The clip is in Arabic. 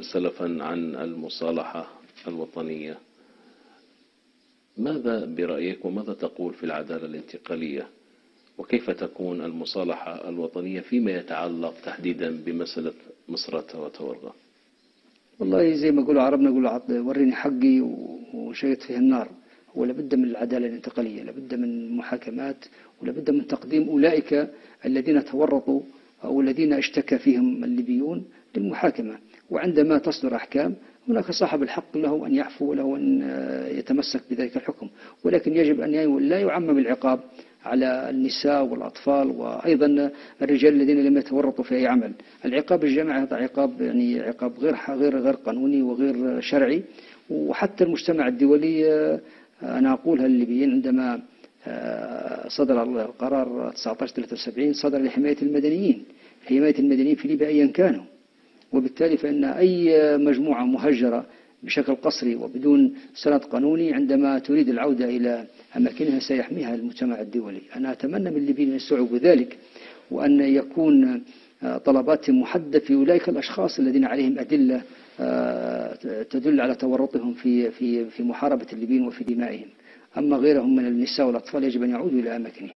سلفا عن المصالحة الوطنية. ماذا برأيك وماذا تقول في العدالة الانتقالية؟ وكيف تكون المصالحة الوطنية فيما يتعلق تحديدا بمسألة مصراتة وتورغة؟ والله زي ما يقولوا عربنا يقولوا وريني حقي وشيت فيه النار. هو لابد من العدالة الانتقالية لابد من محاكمات ولابد من تقديم أولئك الذين تورطوا أو الذين اشتكى فيهم الليبيون للمحاكمة. وعندما تصدر أحكام هناك صاحب الحق له أن يعفو وله أن يتمسك بذلك الحكم. ولكن يجب أن لا يعمم العقاب على النساء والأطفال وأيضا الرجال الذين لم يتورطوا في أي عمل. العقاب الجامعي هذا عقاب يعني عقاب غير غير غير قانوني وغير شرعي. وحتى المجتمع الدولي أنا أقولها للليبيين عندما صدر القرار 1973 صدر لحماية المدنيين. حماية المدنيين في ليبيا أيا كانوا. وبالتالي فإن أي مجموعة مهجرة بشكل قصري وبدون سند قانوني عندما تريد العودة إلى أماكنها سيحميها المجتمع الدولي. أنا أتمنى من الليبيين أن يستوعبوا ذلك وأن يكون طلباتهم محددة في أولئك الأشخاص الذين عليهم أدلة تدل على تورطهم في في في محاربة الليبيين وفي دمائهم. أما غيرهم من النساء والأطفال يجب أن يعودوا إلى أماكنهم.